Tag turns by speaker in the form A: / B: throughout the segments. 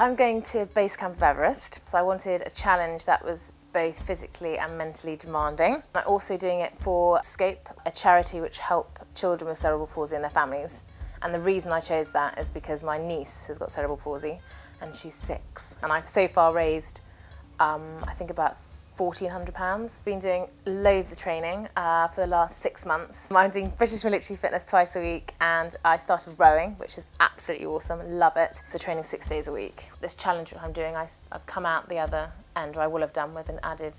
A: I'm going to base camp of Everest, so I wanted a challenge that was both physically and mentally demanding. I'm also doing it for Scope, a charity which help children with cerebral palsy and their families. And the reason I chose that is because my niece has got cerebral palsy and she's six. And I've so far raised, um, I think about £1,400. Been doing loads of training uh, for the last six months. I'm doing British Military Fitness twice a week and I started rowing, which is absolutely awesome, love it. So training six days a week. This challenge that I'm doing, I, I've come out the other end, or I will have done with an added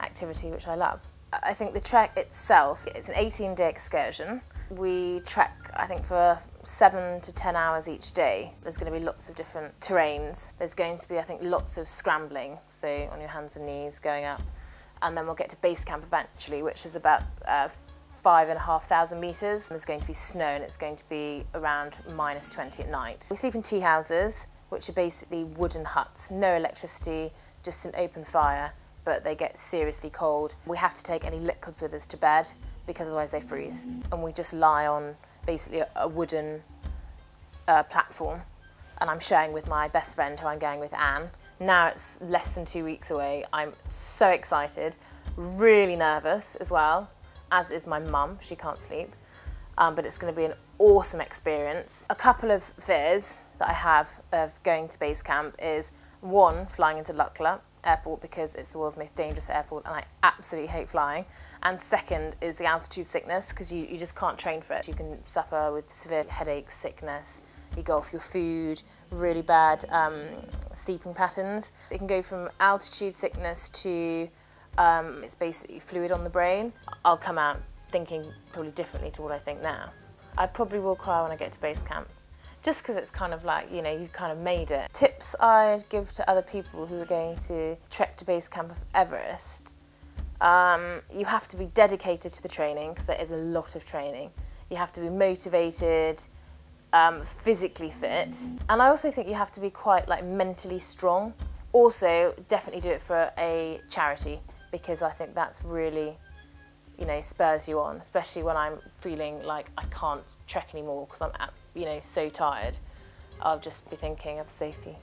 A: activity which I love. I think the trek itself, it's an 18 day excursion. We trek, I think, for seven to 10 hours each day. There's going to be lots of different terrains. There's going to be, I think, lots of scrambling, so on your hands and knees going up. And then we'll get to base camp eventually, which is about uh, five and a half thousand metres. There's going to be snow and it's going to be around minus 20 at night. We sleep in tea houses, which are basically wooden huts, no electricity, just an open fire, but they get seriously cold. We have to take any liquids with us to bed because otherwise they freeze. And we just lie on basically a, wooden uh, platform. And I'm sharing with my best friend who I'm going with, Anne. Now it's less than two weeks away. I'm so excited, really nervous as well, as is my mum. She can't sleep. Um, but it's going to be an awesome experience. A couple of fears that I have of going to base camp is one, flying into Lukla airport because it's the world's most dangerous airport and I absolutely hate flying. And second is the altitude sickness because you, you just can't train for it. You can suffer with severe headaches, sickness, you go off your food, really bad um, sleeping patterns. It can go from altitude sickness to um, it's basically fluid on the brain. I'll come out thinking probably differently to what I think now. I probably will cry when I get to base camp just because it's kind of like, you know, you've kind of made it. Tips I'd give to other people who are going to trek to base camp of Everest, um, you have to be dedicated to the training because there is a lot of training. You have to be motivated, um, physically fit, and I also think you have to be quite like mentally strong. Also, definitely do it for a charity because I think that's really you know, spurs you on, especially when I'm feeling like I can't trek anymore because I'm, you know, so tired. I'll just be thinking of Sophie.